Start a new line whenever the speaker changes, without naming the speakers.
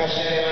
Gracias.